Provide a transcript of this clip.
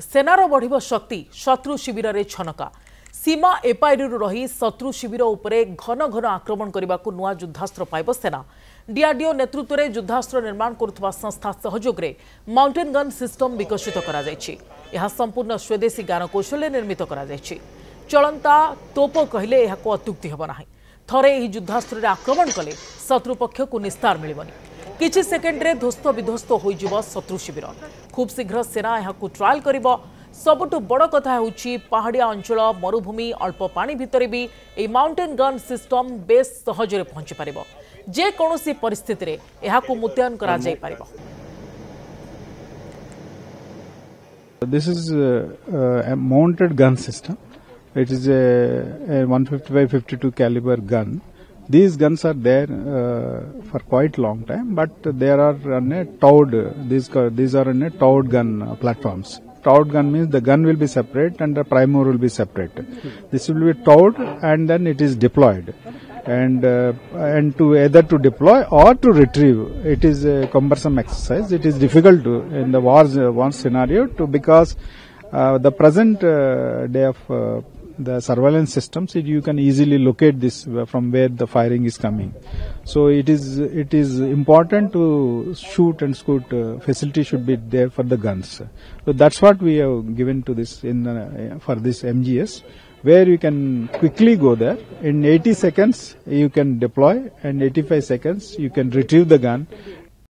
ସେନାର ବଢ଼ିବ ଶକ୍ତି ଶତ୍ରୁ ଶିବିରରେ ଛନକା ସୀମା ଏପାଇରିରୁ ରହି ଶତ୍ରୁ ଶିବିର ଉପରେ ଘନ ଘନ ଆକ୍ରମଣ କରିବାକୁ ନୂଆ ଯୁଦ୍ଧାସ୍ତ୍ର ପାଇବ ସେନା ଡିଆର୍ଡିଓ ନେତୃତ୍ୱରେ ଯୁଦ୍ଧାସ୍ତ୍ର ନିର୍ମାଣ କରୁଥିବା ସଂସ୍ଥା ସହଯୋଗରେ ମାଉଣ୍ଟେନ୍ ଗନ୍ ସିଷ୍ଟମ ବିକଶିତ କରାଯାଇଛି ଏହା ସମ୍ପୂର୍ଣ୍ଣ ସ୍ୱଦେଶୀ ଜ୍ଞାନକୌଶଳରେ ନିର୍ମିତ କରାଯାଇଛି ଚଳନ୍ତା ତୋପ କହିଲେ ଏହାକୁ ଅତ୍ୟୁକ୍ତି ହେବ ନାହିଁ ଥରେ ଏହି ଯୁଦ୍ଧାସ୍ତ୍ରରେ ଆକ୍ରମଣ କଲେ ଶତ୍ରୁ ପକ୍ଷକୁ ନିସ୍ତାର ମିଳିବନି କିଛି ସେକେଣ୍ଡରେ ଧ୍ୱସ୍ତ ବିଧ୍ୱସ୍ତ ହୋଇଯିବ ଶତ୍ରୁ ଶିବିର ଖୁବ୍ ଶୀଘ୍ର ସେନା ଏହାକୁ ଟ୍ରାଏଲ୍ କରିବ ସବୁଠୁ ବଡ଼ କଥା ହେଉଛି ପାହାଡ଼ିଆ ଅଞ୍ଚଳ ମରୁଭୂମି ଅଳ୍ପ ପାଣି ଭିତରେ ବି ଏହି ମାଉଣ୍ଟେନ୍ ଗନ୍ ସିଷ୍ଟମ ବେଶ୍ ସହଜରେ ପହଞ୍ଚି ପାରିବ ଯେକୌଣସି ପରିସ୍ଥିତିରେ ଏହାକୁ ମୁତୟନ କରାଯାଇପାରିବ This is uh, uh, a mounted gun system. It is a, a 150 by 52 caliber gun. These guns are there uh, for quite long time, but they are on a towed. These these are on a towed gun uh, platforms. Towed gun means the gun will be separate and the primer will be separate. This will be towed and then it is deployed. And uh, and to either to deploy or to retrieve, it is a cumbersome exercise. It is difficult to in the uh, war scenario to because uh, the present uh, day of uh, the surveillance systems, it, you can easily locate this from where the firing is coming. So it is it is important to shoot and scoot uh, facility should be there for the guns. So that's what we have given to this in uh, for this MGS, where you can quickly go there in 80 seconds you can deploy and 85 seconds you can retrieve the gun